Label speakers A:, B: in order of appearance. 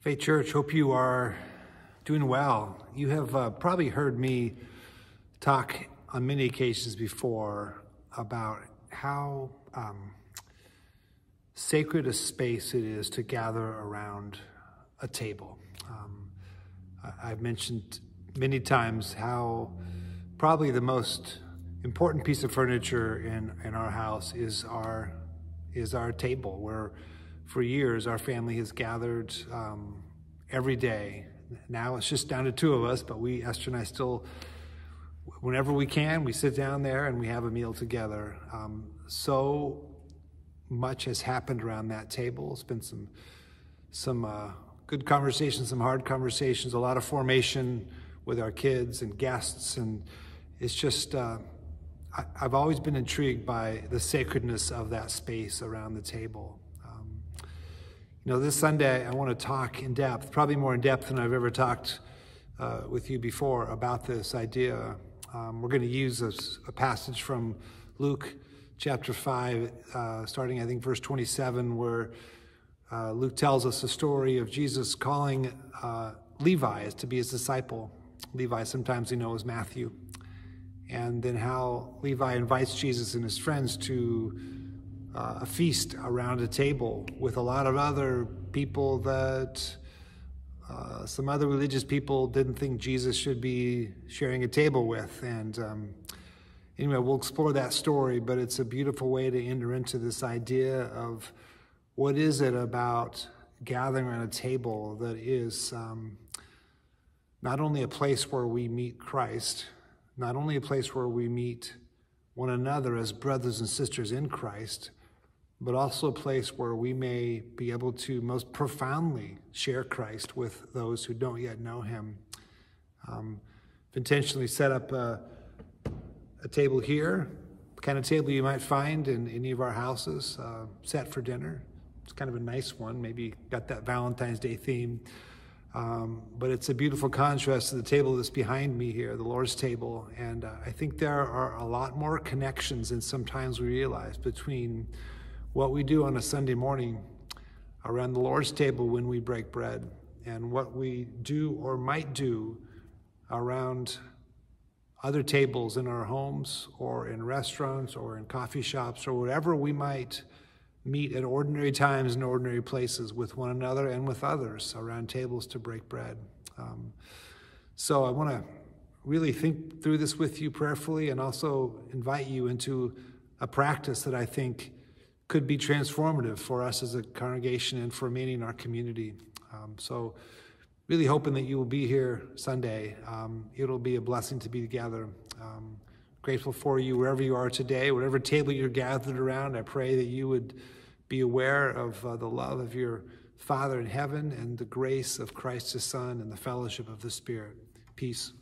A: Faith Church, hope you are doing well. You have uh, probably heard me talk on many occasions before about how um, sacred a space it is to gather around a table. Um, I've mentioned many times how probably the most important piece of furniture in, in our house is our is our table where for years, our family has gathered um, every day. Now it's just down to two of us, but we, Esther and I, still, whenever we can, we sit down there and we have a meal together. Um, so much has happened around that table. It's been some some uh, good conversations, some hard conversations, a lot of formation with our kids and guests, and it's just. Uh, I, I've always been intrigued by the sacredness of that space around the table. You know, this Sunday I want to talk in depth, probably more in depth than I've ever talked uh, with you before about this idea. Um, we're going to use a, a, passage from Luke chapter 5, uh, starting, I think, verse 27, where uh, Luke tells us the story of Jesus calling uh, Levi to be his disciple. Levi, sometimes we know as Matthew. And then how Levi invites Jesus and his friends to uh, a feast around a table with a lot of other people that uh, some other religious people didn't think Jesus should be sharing a table with. And um, anyway, we'll explore that story, but it's a beautiful way to enter into this idea of what is it about gathering around a table that is um, not only a place where we meet Christ, not only a place where we meet one another as brothers and sisters in Christ, but also a place where we may be able to most profoundly share Christ with those who don't yet know him. Um, intentionally set up a, a, table here, the kind of table you might find in any of our houses, uh, set for dinner. It's kind of a nice one, maybe got that Valentine's Day theme. Um, but it's a beautiful contrast to the table that's behind me here, the Lord's table. And uh, I think there are a lot more connections than sometimes we realize between what we do on a Sunday morning around the Lord's table when we break bread, and what we do or might do around other tables in our homes or in restaurants or in coffee shops or wherever we might meet at ordinary times and ordinary places with one another and with others around tables to break bread. Um, so I want to really think through this with you prayerfully and also invite you into a practice that I think could be transformative for us as a congregation and for many in our community. Um, so, really hoping that you will be here Sunday. Um, it'll be a blessing to be together. Um, grateful for you wherever you are today, whatever table you're gathered around. I pray that you would be aware of uh, the love of your Father in heaven and the grace of Christ, His Son, and the fellowship of the Spirit. Peace.